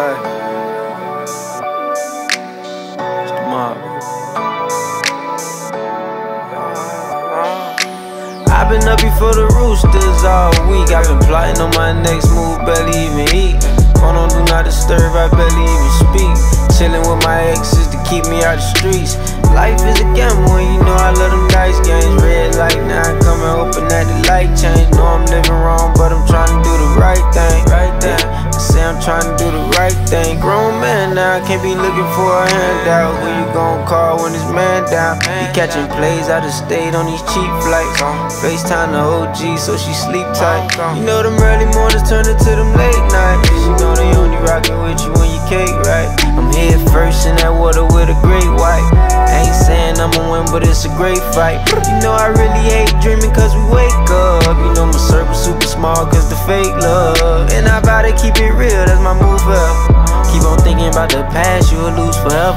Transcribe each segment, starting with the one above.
It's the mob. I've been up before the roosters all week. I've been plotting on my next move, barely even eat. Phone on do not disturb, I barely even speak. Chilling with my exes to keep me out the streets. Life is a gamble, and you know I love them dice. Right thing. Grown man now, can't be looking for a handout. Who you gon' call when it's man down? Be catching plays out of state on these cheap flights. FaceTime the OG, so she sleep tight. You know them early mornings turn into them late nights. You know they only rockin' with you when you cake right. I'm here first in that water with a great white. Ain't saying I'ma win, but it's a great fight. You know I really hate dreaming cause we wake love. And I bout to keep it real, that's my move up. Keep on thinking about the past, you'll lose forever.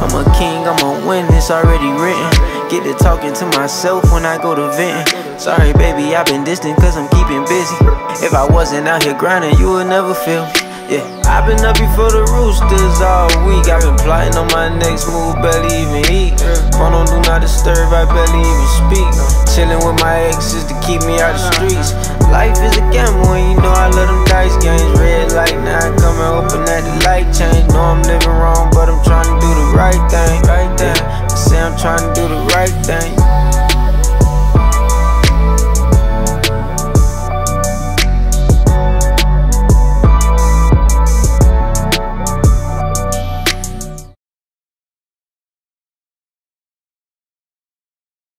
I'm a king, I'm a win, it's already written. Get to talking to myself when I go to venting. Sorry, baby, I've been distant cause I'm keeping busy. If I wasn't out here grinding, you would never feel. Yeah, I've been up before the roosters all week. I've been plotting on my next move, barely even eat. Phone on do not disturb, I barely even speak. Chilling with my exes to keep me out the streets. Life is a gamble, and you know I love them dice games. Red light now,